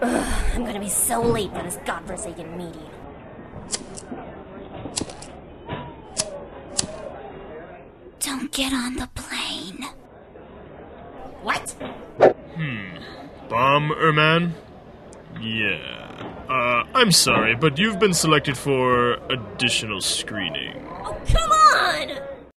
Ugh, I'm gonna be so late for this godforsaken meeting. Don't get on the plane. What? Hmm. Bomberman? Yeah. Uh, I'm sorry, but you've been selected for additional screening. Oh, come on.